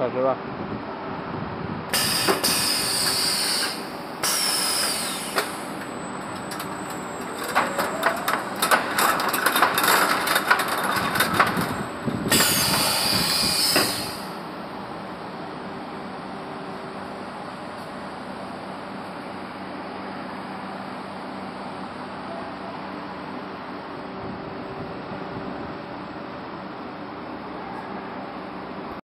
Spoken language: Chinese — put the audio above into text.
小时吧？